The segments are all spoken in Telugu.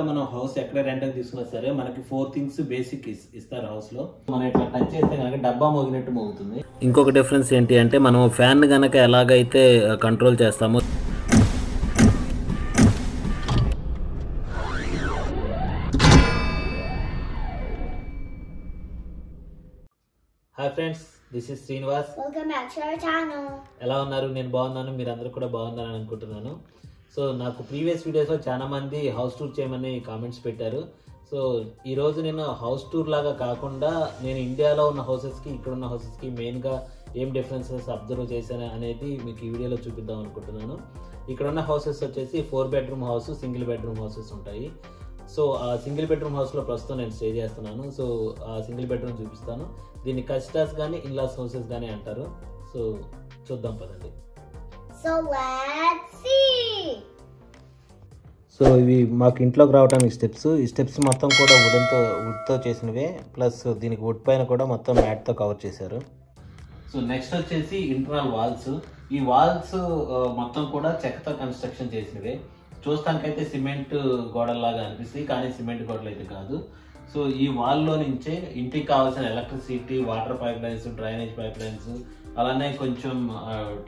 మనం హౌస్ ఎక్కడ రెంట్ తీసుకున్నా సరే మనకి ఫోర్ థింగ్స్ బేసిక్ ఇస్తారు హౌస్లో. మనం ఇట్లా టచ్ చేస్తే కనుక డబ్బా మోగినట్టు మోగుతుంది. ఇంకొక డిఫరెన్స్ ఏంటి అంటే మనం ఫ్యాన్ గనక ఎలాగైతే కంట్రోల్ చేస్తామో hi friends this is Srinivas. ఎలా ఉన్నారు? నేను బాగున్నాను మీరు అందరూ కూడా బాగున్నారని అనుకుంటున్నాను. సో నాకు ప్రీవియస్ వీడియోస్లో చాలా మంది హౌస్ టూర్ చేయమని కామెంట్స్ పెట్టారు. సో ఈరోజు నేను హౌస్ టూర్ లాగా కాకుండా నేను ఇండియాలో ఉన్న హౌసెస్కి ఇక్కడ ఉన్న హౌసెస్కి మెయిన్గా ఏం డిఫరెన్సెస్ అబ్జర్వ్ చేశాను అనేది మీకు ఈ వీడియోలో చూపిద్దాం అనుకుంటున్నాను. ఇక్కడ ఉన్న హౌసెస్ వచ్చేసి four bedroom house single bedroom houses ఉంటాయి. సో ఆ సింగిల్ బెడ్రూమ్ హౌస్లో ప్రస్తుతం నేను స్టే చేస్తున్నాను. సో ఆ సింగిల్ బెడ్రూమ్ చూపిస్తాను. దీన్ని కస్టాస్ కానీ ఇన్లాస్ హౌసెస్ కానీ అంటారు. సో చూద్దాం పదండి. సో. సో ఇవి మాకు ఇంట్లోకి రావడానికి స్టెప్స్ ఈ స్టెప్స్ మొత్తం కూడా వుడెన్తో వుడ్తో చేసినవే. ప్లస్ దీనికి వుడ్ పైన కూడా మొత్తం మ్యాట్తో కవర్ చేశారు. సో నెక్స్ట్ వచ్చేసి ఇంటర్నల్ వాల్స్ ఈ వాల్స్ మొత్తం కూడా చెక్కతో కన్స్ట్రక్షన్ చేసినవే. చూస్తానికైతే సిమెంట్ గోడల్లాగా అనిపిస్తుంది కానీ సిమెంట్ గోడలు అయితే కాదు. సో ఈ వాల్లో నుంచే ఇంటికి కావాల్సిన electricity water pipe lines drainage pipe lines అలానే కొంచెం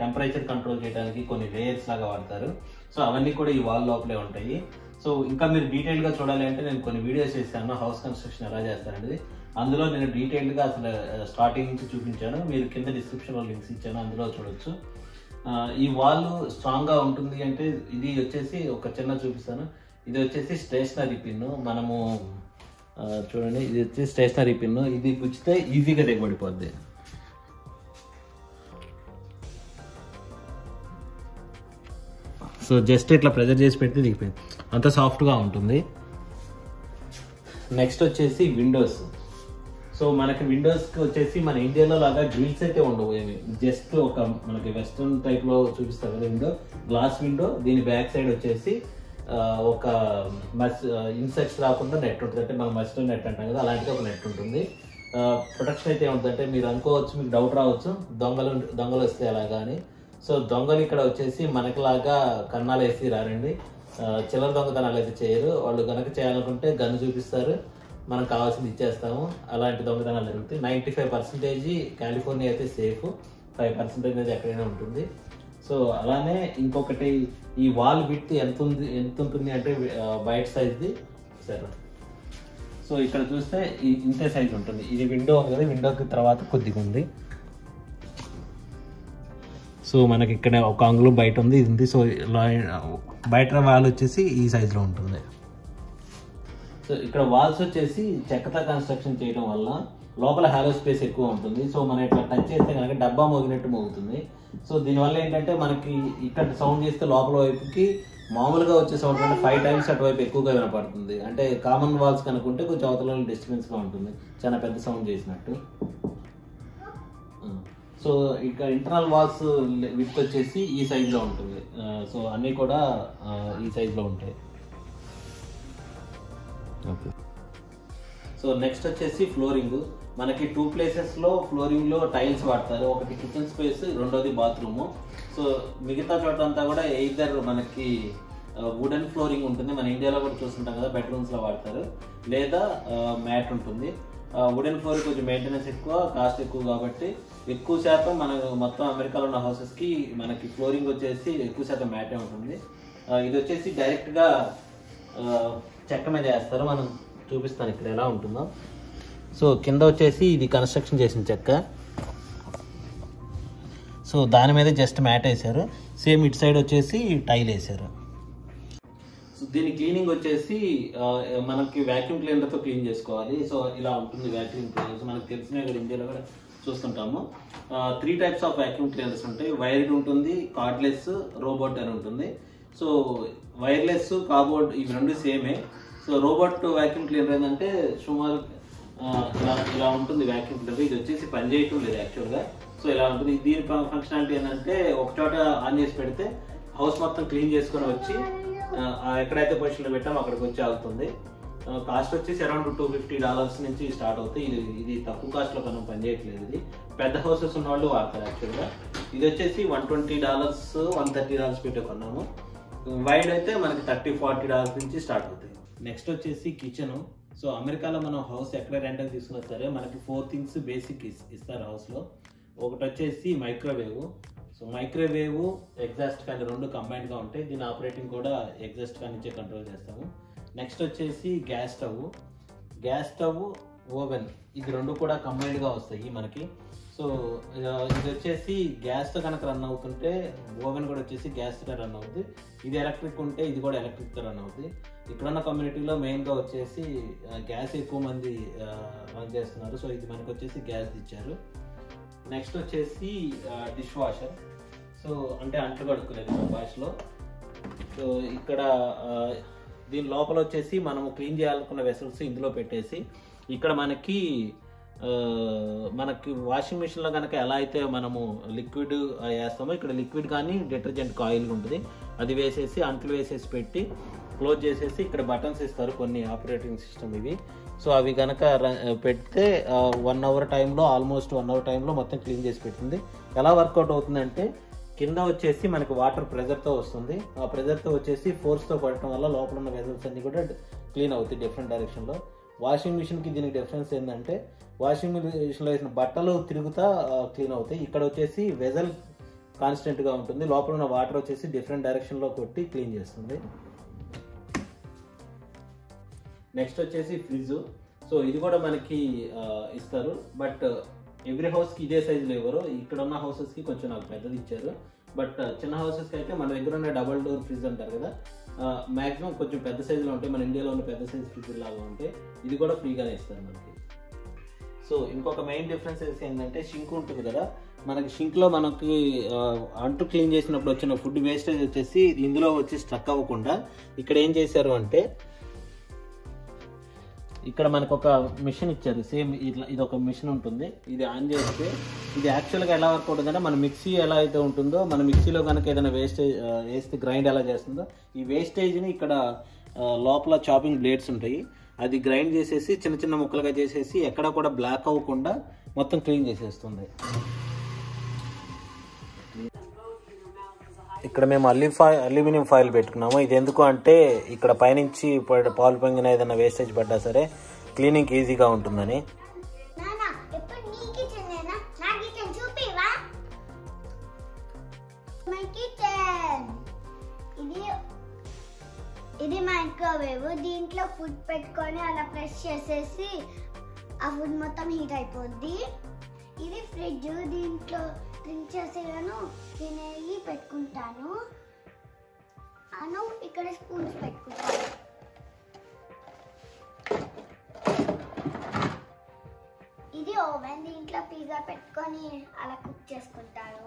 టెంపరేచర్ కంట్రోల్ చేయడానికి కొన్ని లేయర్స్ లాగా వాడతారు. సో అవన్నీ కూడా ఈ వాల్ లోపలే ఉంటాయి. సో ఇంకా మీరు డీటెయిల్గా చూడాలి అంటే నేను కొన్ని వీడియోస్ చేశాను. హౌస్ కన్స్ట్రక్షన్ ఎలా చేస్తారనేది. అందులో నేను డీటెయిల్గా అసలు స్టార్టింగ్ నుంచి చూపించాను. మీరు కింద డిస్క్రిప్షన్లో లింక్స్ ఇచ్చాను. అందులో చూడొచ్చు. ఈ వాల్ స్ట్రాంగ్గా ఉంటుంది అంటే ఇది వచ్చేసి ఒక చిన్న చూపిస్తాను. ఇది వచ్చేసి స్టేషనరీ పిన్ మనము చూడండి ఇది వచ్చి స్టేషనరీ పిన్ ఇది గుచ్చితే ఈజీగా దిగబడిపోద్ది సో జస్ట్ ఇట్లా ప్రెజర్ చేసి పెడితే దిగిపోయింది. అంత సాఫ్ట్గా ఉంటుంది. నెక్స్ట్ వచ్చేసి విండోస్ సో మనకి విండోస్కి వచ్చేసి మన ఇండియాలో లాగా గ్రిల్స్ అయితే ఉండవు. ఏమి? జస్ట్ ఒక మనకి వెస్ట్రన్ టైప్లో చూపిస్తారు కదా విండో గ్లాస్ విండో దీని బ్యాక్ సైడ్ వచ్చేసి ఒక మస్ ఇన్సెక్ట్స్ రాకుండా నెట్ ఉంటుంది. అంటే మనం మస్టో నెట్ అంటాం కదా అలాంటిది ఒక నెట్ ఉంటుంది. ప్రొటెక్షన్ అయితే ఏముంటుందంటే మీరు అనుకోవచ్చు మీకు డౌట్ రావచ్చు దొంగలు దొంగలు వస్తే అలాగా అని సో దొంగలు ఇక్కడ వచ్చేసి మనకిలాగా కన్నాలు వేసి రారండి. చిల్లర దొంగతనాలు అయితే చేయరు. వాళ్ళు కనుక చేయాలనుకుంటే గన్ను చూపిస్తారు. మనకు కావాల్సింది ఇచ్చేస్తాము. అలాంటి దొంగతనాలు జరుగుతాయి. నైంటీ ఫైవ్ పర్సెంటేజ్ కాలిఫోర్నియా అయితే సేఫ్ ఫైవ్ పర్సెంటేజ్ అనేది ఎక్కడైనా ఉంటుంది. సో అలానే ఇంకొకటి ఈ వాల్ విత్ ఎంత ఉంది ఎంత ఉంటుంది అంటే బయట సైజ్ది సరే. సో ఇక్కడ చూస్తే ఈ- ఇంతే సైజ్ ఉంటుంది. ఇది విండో ఉంది కదా విండోకి తర్వాత కొద్దిగా ఉంది. సో మనకి ఇక్కడ ఒక అంగుళం బయట ఉంది ఇది ఉంది. సో బయట వాల్ వచ్చేసి ఈ సైజులో ఉంటుంది. సో ఇక్కడ వాల్స్ వచ్చేసి చెక్కతో కన్స్ట్రక్షన్ చేయడం వల్ల లోపల హాలో స్పేస్ ఎక్కువ ఉంటుంది. సో మనం ఇట్లా టచ్ చేస్తే కనుక డబ్బా మోగినట్టు మోగుతుంది. సో దీనివల్ల ఏంటంటే మనకి ఇక్కడ సౌండ్ చేస్తే లోపల వైపుకి మామూలుగా వచ్చే సౌండ్ కంటే ఫైవ్ టైమ్స్ అటువైపు ఎక్కువగా వినపడుతుంది. అంటే కామన్ వాల్స్ కనుకుంటే కొంచెం అవతల డిస్టర్బెన్స్గా ఉంటుంది. చాలా పెద్ద సౌండ్ చేసినట్టు. సో ఇక్కడ ఇంటర్నల్ వాల్స్ విత్ వచ్చేసి ఈ సైజులో ఉంటుంది. సో అన్నీ కూడా ఈ సైజులో ఉంటాయి. ఓకే. సో నెక్స్ట్ వచ్చేసి ఫ్లోరింగ్ మనకి టూ ప్లేసెస్లో ఫ్లోరింగ్లో టైల్స్ వాడతారు. ఒకటి కిచెన్ స్పేస్ రెండోది బాత్రూము సో మిగతా చోట అంతా కూడా ఎయిదర్ మనకి uh, వుడెన్ ఫ్లోరింగ్ ఉంటుంది. మన ఇండియాలో కూడా చూస్తుంటాం కదా బెడ్రూమ్స్లో వాడతారు. లేదా uh, మ్యాట్ ఉంటుంది. Uh, వుడెన్ ఫ్లోర్ కొంచెం మెయింటెనెన్స్ ఎక్కువ కాస్ట్ ఎక్కువ కాబట్టి ఎక్కువ శాతం మన మొత్తం అమెరికాలో ఉన్న హౌసెస్కి మనకి ఫ్లోరింగ్ వచ్చేసి ఎక్కువ శాతం మ్యాటే ఉంటుంది. ఇది వచ్చేసి డైరెక్ట్గా చెక్క మీద వేస్తారు. మనం చూపిస్తాను ఇక్కడ ఎలా ఉంటుందో. సో కింద వచ్చేసి ఇది కన్స్ట్రక్షన్ చేసిన చెక్క. సో దాని మీద జస్ట్ మ్యాట్ వేశారు. సేమ్ ఇటు సైడ్ వచ్చేసి టైల్ వేశారు. సో దీని క్లీనింగ్ వచ్చేసి మనకి వ్యాక్యూమ్ క్లీనర్తో క్లీన్ చేసుకోవాలి. సో ఇలా ఉంటుంది వ్యాక్యూమ్ క్లీనర్స్ మనకు తెలిసిన ఇక్కడ ఇండియాలో కూడా చూస్తుంటాము. Three types of vacuum cleaners ఉంటాయి. వైర్డ్ ఉంటుంది కార్డ్లెస్ రోబోట్ అని ఉంటుంది. సో వైర్లెస్ కార్బోర్డ్ ఇవి రెండు సేమే. సో రోబోట్ వ్యాక్యూమ్ క్లీనర్ ఏంటంటే సుమారు ఇలా ఇలా ఉంటుంది వ్యాక్యూమ్ ఫిల్టర్ ఇది వచ్చేసి పని చేయటం లేదు యాక్చువల్గా సో ఇలా ఉంటుంది. దీని ఫంక్షనాలిటీ ఏంటంటే ఒక చోట ఆన్ చేసి పెడితే హౌస్ మొత్తం క్లీన్ చేసుకొని వచ్చి ఎక్కడైతే పొజిషన్లో పెట్టామో అక్కడికి వచ్చి ఆగుతుంది. కాస్ట్ వచ్చేసి అరౌండ్ టూ ఫిఫ్టీ డాలర్స్ నుంచి స్టార్ట్ అవుతాయి ఇది ఇది తక్కువ కాస్ట్లో మనం పనిచేయట్లేదు ఇది. పెద్ద హౌసెస్ ఉన్న వాళ్ళు వాడతారు యాక్చువల్గా ఇది వచ్చేసి one twenty dollars one thirty dollars పెట్టి కొన్నాము. వైడ్ అయితే మనకి థర్టీ ఫార్టీ డాలర్స్ నుంచి స్టార్ట్ అవుతాయి నెక్స్ట్ వచ్చేసి కిచెన్ సో అమెరికాలో మనం హౌస్ ఎక్కడ రెంటల్ తీసుకున్నా సరే మనకి ఫోర్ థింగ్స్ బేసిక్ ఇస్తారు హౌస్లో ఒకటి వచ్చేసి microwave so microwave exhaust fan రెండు కంబైన్డ్గా ఉంటాయి. దీని ఆపరేటింగ్ కూడా ఎగ్జాస్ట్ ఫ్యాన్ నుంచే కంట్రోల్ చేస్తాము. నెక్స్ట్ వచ్చేసి gas stove gas stove oven ఇది రెండు కూడా కంబైన్డ్గా వస్తాయి మనకి. సో ఇది వచ్చేసి గ్యాస్తో కనుక రన్ అవుతుంటే ఓవెన్ కూడా వచ్చేసి గ్యాస్తో రన్ అవుతుంది ఇది ఎలక్ట్రిక్ ఉంటే ఇది కూడా ఎలక్ట్రిక్తో రన్ అవుతుంది ఇక్కడున్న కమ్యూనిటీలో మెయిన్గా వచ్చేసి గ్యాస్ ఎక్కువ మంది రన్ చేస్తున్నారు. సో ఇది మనకు వచ్చేసి గ్యాస్ ఇచ్చారు. నెక్స్ట్ వచ్చేసి డిష్ వాషర్ సో అంటే అంట్లు కడుక్కునేది మన భాషలో. సో ఇక్కడ దీని లోపల వచ్చేసి మనము క్లీన్ చేయాలనుకున్న వెసల్స్ ఇందులో పెట్టేసి ఇక్కడ మనకి మనకి వాషింగ్ మిషన్లో కనుక ఎలా అయితే మనము లిక్విడ్ వేస్తామో ఇక్కడ లిక్విడ్ కానీ డిటర్జెంట్ ఆయిల్ ఉంటుంది. అది వేసేసి అంట్లు వేసేసి పెట్టి క్లోజ్ చేసేసి ఇక్కడ బటన్స్ ఇస్తారు కొన్ని ఆపరేటింగ్ సిస్టమ్ ఇవి. సో అవి కనుక పెడితే వన్ అవర్ టైంలో ఆల్మోస్ట్ వన్ అవర్ టైంలో మొత్తం క్లీన్ చేసి పెట్టింది ఎలా వర్కౌట్ అవుతుందంటే కింద వచ్చేసి మనకి వాటర్ ప్రెజర్తో వస్తుంది. ఆ ప్రెజర్తో వచ్చేసి ఫోర్స్తో పడటం వల్ల లోపల ఉన్న వెజల్స్ అన్నీ కూడా క్లీన్ అవుతాయి డిఫరెంట్ డైరెక్షన్లో వాషింగ్ మిషన్కి దీనికి డిఫరెన్స్ ఏంటంటే వాషింగ్ మిషన్లో వేసిన బట్టలు తిరుగుతా క్లీన్ అవుతాయి. ఇక్కడ వచ్చేసి వెజల్ కాన్స్టెంట్గా ఉంటుంది. లోపల ఉన్న వాటర్ వచ్చేసి డిఫరెంట్ డైరెక్షన్లో కొట్టి క్లీన్ చేస్తుంది. నెక్స్ట్ వచ్చేసి ఫ్రిడ్జ్. సో ఇది కూడా మనకి ఇస్తారు. బట్ ఎవ్రీ హౌస్కి ఇదే సైజులో ఇవ్వరు. ఇక్కడ ఉన్న హౌసెస్కి కొంచెం నాకు పెద్దది ఇచ్చారు. బట్ చిన్న హౌసెస్కి అయితే మన దగ్గర ఉన్న డబల్ డోర్ ఫ్రిడ్జ్ అంటారు కదా మ్యాక్సిమం కొంచెం పెద్ద సైజులో ఉంటాయి మన ఇండియాలో ఉన్న పెద్ద సైజ్ ఫ్రిడ్జ్ లాగా ఉంటాయి ఇది కూడా ఫ్రీగానే ఇస్తారు మనకి. సో ఇంకొక మెయిన్ డిఫరెన్స్ ఏంటంటే షింక్ ఉంటుంది కదా. మనకి షింక్లో మనకి అంటు క్లీన్ చేసినప్పుడు వచ్చిన ఫుడ్ వేస్టేజ్ వచ్చేసి ఇందులో వచ్చి స్ట్రక్ అవ్వకుండా ఇక్కడ ఏం చేశారు అంటే ఇక్కడ మనకు ఒక మిషన్ ఇచ్చారు. సేమ్ ఇట్లా ఇది ఒక మిషన్ ఉంటుంది. ఇది ఆన్ చేస్తే ఇది యాక్చువల్గా ఎలా వర్క్ అవుతుందంటే మన మిక్సీ ఎలా అయితే ఉంటుందో మన మిక్సీలో కనుక ఏదైనా వేస్టేజ్ వేస్తే గ్రైండ్ ఎలా చేస్తుందో ఈ వేస్టేజ్ని ఇక్కడ లోపల చాపింగ్ బ్లేడ్స్ ఉంటాయి. అది గ్రైండ్ చేసేసి చిన్న చిన్న ముక్కలుగా చేసేసి ఎక్కడ కూడా బ్లాక్ అవ్వకుండా మొత్తం క్లీన్ చేసేస్తుంది. ఇక్కడ మేము అల్లి అల్యూమినియం ఫాయిల్ పెట్టుకున్నాము. ఇది ఎందుకు అంటే ఇక్కడ పైనుంచి పాలు పొంగిన ఏదైనా వేస్టేజ్ పడ్డా సరే క్లీనింగ్ ఈజీగా ఉంటుందని. ఇది ఇది మైక్రోవేవ్ దీంట్లో ఫుడ్ పెట్టుకొని అలా ప్రెస్ చేసేసి ఆ ఫుడ్ మొత్తం హీట్ అయిపోద్ది. ఇది ఫ్రిడ్జ్ దీంట్లో డ్రింక్ తినేవి పెట్టుకుంటాను. అను ఇక్కడ స్పూన్స్ పెట్టుకుంటాను. ఇది ఓవెన్ దీంట్లో పిజ్జా పెట్టుకొని అలా కుక్ చేసుకుంటాను.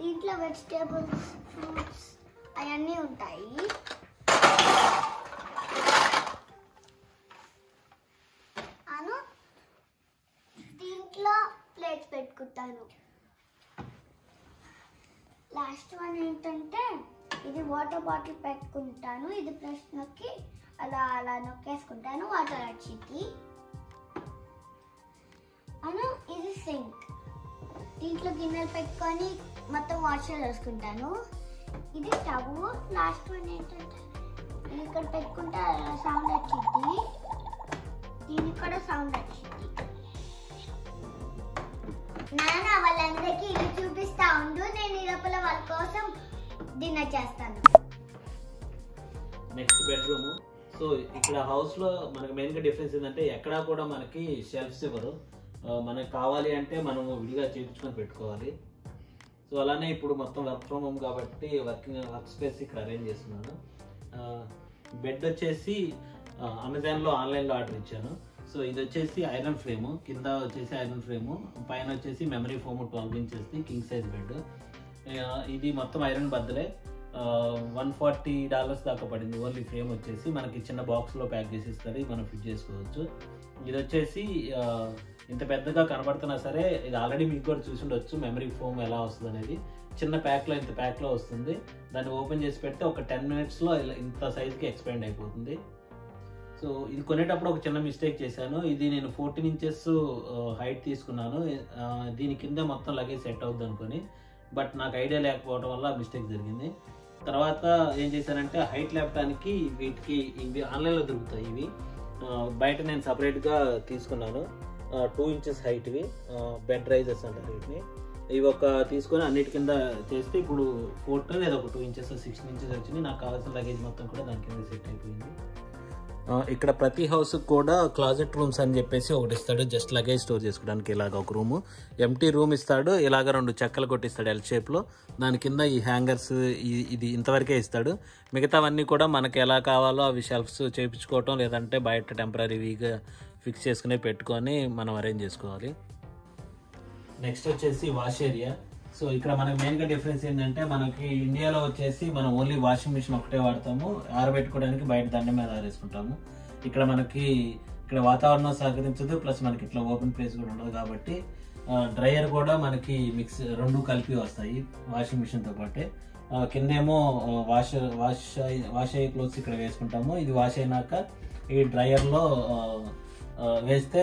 దీంట్లో వెజిటేబుల్స్ ఫ్రూట్స్ అవన్నీ ఉంటాయి. అను దీంట్లో ప్లేట్స్ పెట్టుకుంటాను. లాస్ట్ వన్ ఏంటంటే ఇది వాటర్ బాటిల్ పెట్టుకుంటాను. ఇది ప్రెస్ నొక్కి అలా అలా నొక్కేసుకుంటాను వాటర్ వచ్చింది అను ఇది సింక్ దీంట్లో గిన్నెలు పెట్టుకొని మొత్తం వాషర్ వేసుకుంటాను. ఇది స్టవ్ లాస్ట్ వన్ ఏంటంటే ఇక్కడ పెట్టుకుంటే సౌండ్ వచ్చింది దీనికి కూడా సౌండ్ వచ్చింది. నాన్న వాళ్ళందరికీ ఇది చూపిస్తా ఉండు. నేను ఈ లోపల వాళ్ళ కోసం డిన్నర్ చేస్తాను. నెక్స్ట్ బెడ్రూమ్ సో ఇక్కడ హౌస్లో మనకు మనకి డిఫరెన్స్ ఏంటంటే ఎక్కడా కూడా మనకి షెల్ఫ్స్ ఇవ్వరు. మనకు మనకి కావాలి అంటే మనము విడిగా చేయించుకొని పెట్టుకోవాలి. సో అలానే ఇప్పుడు మొత్తం వర్క్ ఫ్రమ్ హోమ్ కాబట్టి వర్కింగ్ వర్క్ స్పేస్ ఇక్కడ అరేంజ్ చేస్తున్నాను. బెడ్ వచ్చేసి అమెజాన్లో ఆన్లైన్లో ఆర్డర్ ఇచ్చాను. సో ఇది వచ్చేసి ఐరన్ ఫ్రేమ్. కింద వచ్చేసి ఐరన్ ఫ్రేమ్. పైన వచ్చేసి memory foam twelve inches king size bed. ఇది మొత్తం ఐరన్ బద్దలే వన్ ఫార్టీ డాలర్స్ దాకా పడింది ఓన్లీ ఫ్రేమ్ వచ్చేసి. మనకి చిన్న బాక్స్లో ప్యాక్ చేసి ఇస్తారు. మనం ఫిట్ చేసుకోవచ్చు. ఇది వచ్చేసి ఇంత పెద్దగా కనబడుతున్నా సరే ఇది ఆల్రెడీ మీకు కూడా చూసి ఉండొచ్చు. మెమరీ ఫోమ్ ఎలా వస్తుంది అనేది. చిన్న ప్యాక్లో ఇంత ప్యాక్లో వస్తుంది. దాన్ని ఓపెన్ చేసి పెడితే ఒక టెన్ మినిట్స్లో ఇలా ఇంత సైజ్కి ఎక్స్పాండ్ అయిపోతుంది. సో ఇది కొనేటప్పుడు ఒక చిన్న మిస్టేక్ చేశాను. ఇది నేను ఫోర్టీన్ ఇంచెస్ హైట్ తీసుకున్నాను. దీని కింద మొత్తం లగేజ్ సెట్ అవుద్ది అనుకొని. బట్ నాకు ఐడియా లేకపోవడం వల్ల మిస్టేక్ జరిగింది. తర్వాత ఏం చేశానంటే హైట్ లేపడానికి వీటికి ఇవి ఆన్లైన్లో దొరుకుతాయి ఇవి. బయట నేను సపరేట్గా తీసుకున్నాను. టూ ఇంచెస్ హైట్వి బెడ్ రైజర్స్ అంటారు వీటిని. ఇవి ఒక తీసుకొని అన్నిటి కింద చేస్తే ఇప్పుడు ఫోర్టీన్ లేదా ఒక టూ ఇంచెస్ సిక్స్టీన్ ఇంచెస్ వచ్చినాయి. నాకు కావాల్సిన లగేజ్ మొత్తం కూడా దాని కింద సెట్ అయిపోయింది. ఇక్కడ ప్రతి హౌస్ కూడా క్లాజెట్ రూమ్స్ అని చెప్పేసి ఒకటి ఇస్తాడు. జస్ట్ లగేజ్ స్టోర్ చేసుకోవడానికి ఇలాగ ఒక రూము ఎంటీ రూమ్ ఇస్తాడు. ఇలాగ రెండు చెక్కలు కొట్టిస్తాడు ఎల్ షేప్లో దాని కింద ఈ హ్యాంగర్స్ ఇది ఇంతవరకే ఇస్తాడు. మిగతావన్నీ కూడా మనకి ఎలా కావాలో అవి షెల్ఫ్స్ చేయించుకోవటం లేదంటే బయట టెంపరీగా ఫిక్స్ చేసుకుని పెట్టుకొని మనం అరేంజ్ చేసుకోవాలి. నెక్స్ట్ వచ్చేసి వాష్ ఏరియా సో ఇక్కడ మనకి మెయిన్గా డిఫరెన్స్ ఏంటంటే మనకి ఇండియాలో వచ్చేసి మనం ఓన్లీ వాషింగ్ మిషన్ ఒకటే వాడతాము ఆరబెట్టుకోవడానికి బయట దండ మీద ఆరేసుకుంటాము. ఇక్కడ మనకి ఇక్కడ వాతావరణం సహకరించదు ప్లస్ మనకి ఇట్లా ఓపెన్ ప్లేస్ కూడా ఉండదు కాబట్టి డ్రయర్ కూడా మనకి మిక్స్ రెండు కలిపి వస్తాయి వాషింగ్ మిషన్తో పాటే. కిందేమో వాష్ వాష్ వాష్ అయ్యే క్లోత్స్ ఇక్కడ వేసుకుంటాము. ఇది వాష్ అయినాక ఈ డ్రైయర్లో వేస్తే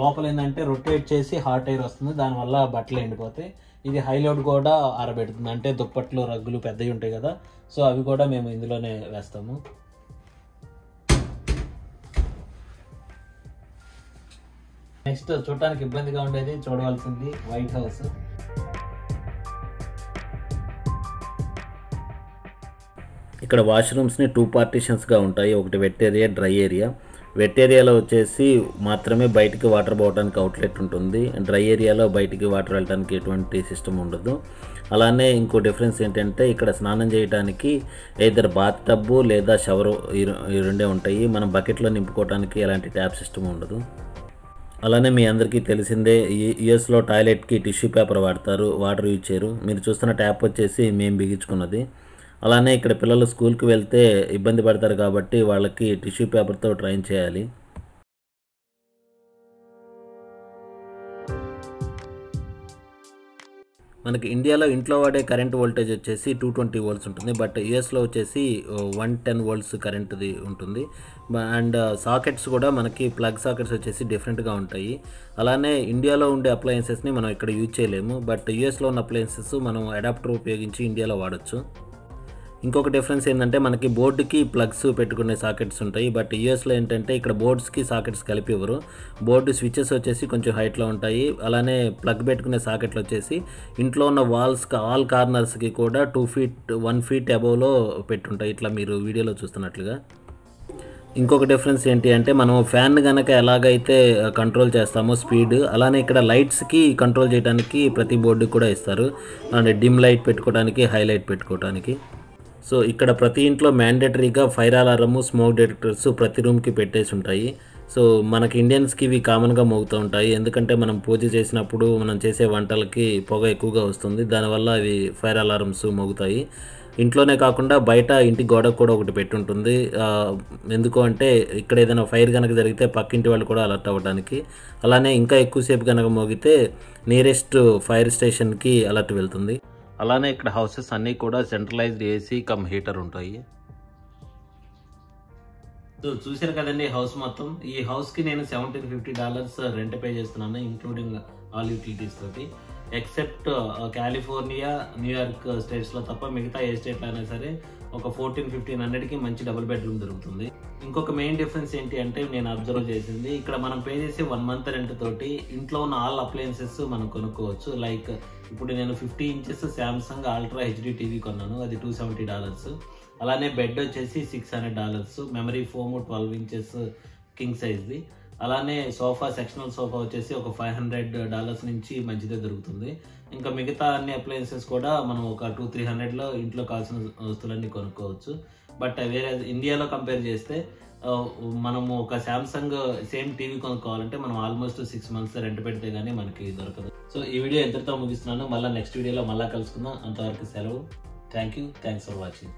లోపల ఏంటంటే రొటేట్ చేసి హాట్ ఎయిర్ వస్తుంది. దానివల్ల బట్టలు ఎండిపోతాయి. ఇది హైలోడ్ కూడా ఆరబెడుతుంది. అంటే దుప్పట్లు రగ్గులు పెద్దవి ఉంటాయి కదా సో అవి కూడా మేము ఇందులోనే వేస్తాము. నెక్స్ట్ చూడటానికి ఇబ్బందిగా ఉండేది చూడవలసింది వైట్ హౌస్ ఇక్కడ వాష్రూమ్స్ని టూ పార్టీషన్స్గా ఉంటాయి. ఒకటి wet area dry area wet ఏరియాలో వచ్చేసి మాత్రమే బయటికి వాటర్ పోవడానికి అవుట్లెట్ ఉంటుంది. డ్రై ఏరియాలో బయటికి వాటర్ వెళ్ళడానికి ఎటువంటి సిస్టమ్ ఉండదు. అలానే ఇంకో డిఫరెన్స్ ఏంటంటే ఇక్కడ స్నానం చేయడానికి ఇద్దరు బాత్ టబ్బు లేదా షవర్ ఈ ఈ రెండే ఉంటాయి. మనం బకెట్లో నింపుకోవడానికి ఎలాంటి ట్యాప్ సిస్టమ్ ఉండదు. అలానే మీ అందరికీ తెలిసిందే యుఎస్లో టాయిలెట్కి టిష్యూ పేపర్ వాడతారు వాటర్ యూజ్ చేయరు. మీరు చూస్తున్న ట్యాప్ వచ్చేసి మేము బిగించుకున్నది. అలానే ఇక్కడ పిల్లలు స్కూల్కి వెళ్తే ఇబ్బంది పడతారు కాబట్టి వాళ్ళకి టిష్యూ పేపర్తో ట్రైన్ చేయాలి. మనకి ఇండియాలో ఇంట్లో వాడే కరెంట్ వోల్టేజ్ వచ్చేసి టూ ట్వంటీ వోల్ట్స్ ఉంటుంది. బట్ యూఎస్లో వచ్చేసి వన్ టెన్ వోల్ట్స్ కరెంట్ది ఉంటుంది. అండ్ సాకెట్స్ కూడా మనకి ప్లగ్ సాకెట్స్ వచ్చేసి డిఫరెంట్గా ఉంటాయి. అలానే ఇండియాలో ఉండే అప్లయన్సెస్ని మనం ఇక్కడ యూజ్ చేయలేము. బట్ యూఎస్లో ఉన్న అప్లయన్సెస్ మనం అడాప్టర్ ఉపయోగించి ఇండియాలో వాడచ్చు. ఇంకొక డిఫరెన్స్ ఏంటంటే మనకి బోర్డుకి ప్లగ్స్ పెట్టుకునే సాకెట్స్ ఉంటాయి. బట్ యూఎస్లో ఏంటంటే ఇక్కడ బోర్డ్స్కి సాకెట్స్ కలిపి ఇవ్వరు. బోర్డు స్విచ్చెస్ వచ్చేసి కొంచెం హైట్లో ఉంటాయి. అలానే ప్లగ్ పెట్టుకునే సాకెట్లు వచ్చేసి ఇంట్లో ఉన్న వాల్స్కి ఆల్ కార్నర్స్కి కూడా టూ ఫీట్ వన్ ఫీట్ అబవ్లో పెట్టుంటాయి. ఇట్లా మీరు వీడియోలో చూస్తున్నట్లుగా. ఇంకొక డిఫరెన్స్ ఏంటి అంటే మనం ఫ్యాన్ కనుక ఎలాగైతే కంట్రోల్ చేస్తామో స్పీడ్ అలానే ఇక్కడ లైట్స్కి కంట్రోల్ చేయడానికి ప్రతి బోర్డుకి కూడా ఇస్తారు. అంటే డిమ్ లైట్ పెట్టుకోవడానికి హైలైట్ పెట్టుకోవడానికి సో ఇక్కడ ప్రతి ఇంట్లో మ్యాండేటరీగా ఫైర్ అలారము స్మోక్ డిటెక్టర్స్ ప్రతి రూమ్కి పెట్టేసి ఉంటాయి. సో మనకి ఇండియన్స్కి ఇవి కామన్గా మోగుతూ ఉంటాయి. ఎందుకంటే మనం పూజ చేసినప్పుడు మనం చేసే వంటలకి పొగ ఎక్కువగా వస్తుంది. దానివల్ల అవి ఫైర్ అలారమ్స్ మోగుతాయి. ఇంట్లోనే కాకుండా బయట ఇంటి గోడకు కూడా ఒకటి పెట్టుంటుంది. ఎందుకు అంటే ఇక్కడ ఏదైనా ఫైర్ కనుక జరిగితే పక్కింటి వాళ్ళు కూడా అలర్ట్ అవ్వడానికి. అలానే ఇంకా ఎక్కువసేపు కనుక మోగితే నియరెస్ట్ ఫైర్ స్టేషన్కి అలర్ట్ వెళ్తుంది. అలానే ఇక్కడ హౌసెస్ అన్నీ కూడా సెంట్రలైజ్డ్ ఏసీ కమ్ హీటర్ ఉంటాయి. సో చూశారు కదండి హౌస్ మొత్తం. ఈ హౌస్కి నేను seventeen fifty dollars rent pay చేస్తున్నాను ఇంక్లూడింగ్ ఆల్ యూటిలిటీస్ తోటి. ఎక్సెప్ట్ కాలిఫోర్నియా న్యూయార్క్ స్టేట్స్లో తప్ప మిగతా ఏ స్టేట్ అయినా సరే ఒక ఫోర్టీన్ ఫిఫ్టీన్ హండ్రెడ్కి మంచి డబుల్ బెడ్రూమ్ దొరుకుతుంది. ఇంకొక మెయిన్ డిఫరెన్స్ ఏంటి అంటే నేను అబ్జర్వ్ చేసింది ఇక్కడ మనం పే చేసే వన్ మంత్ రెంట్ తోటి ఇంట్లో ఉన్న ఆల్ అప్లయన్సెస్ మనం కొనుక్కోవచ్చు. లైక్ ఇప్పుడు నేను fifty inches Samsung ultra HD TV కొన్నాను అది టూ సెవెంటీ డాలర్స్ అలానే బెడ్ వచ్చేసి six hundred dollars memory foam twelve inches king సైజ్ది అలానే సోఫా సెక్షనల్ సోఫా వచ్చేసి ఒక ఫైవ్ హండ్రెడ్ డాలర్స్ నుంచి మంచిదే దొరుకుతుంది. ఇంకా మిగతా అన్ని అప్లయన్సెస్ కూడా మనం ఒక టూ త్రీ హండ్రెడ్లో ఇంట్లో కావాల్సిన వస్తువులన్నీ కొనుక్కోవచ్చు. బట్ వేరే ఇండియాలో కంపేర్ చేస్తే మనము ఒక శాంసంగ్ సేమ్ టీవీ కొనుక్కోవాలంటే మనం ఆల్మోస్ట్ సిక్స్ మంత్స్ రెంట్ పెడితే గానీ మనకి దొరకదు. సో ఈ వీడియో ఎంతటితో ముగిస్తున్నాను మళ్ళీ నెక్స్ట్ వీడియోలో మళ్ళీ కలుసుకుందాం. అంతవరకు సెలవు. Thank you thanks for watching